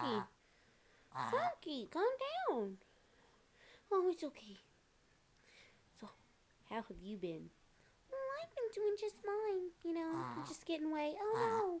So sm- calm down. Oh, it's okay. So, how have you been? Well, I've been doing just fine. You know, I'm just getting away. Oh no.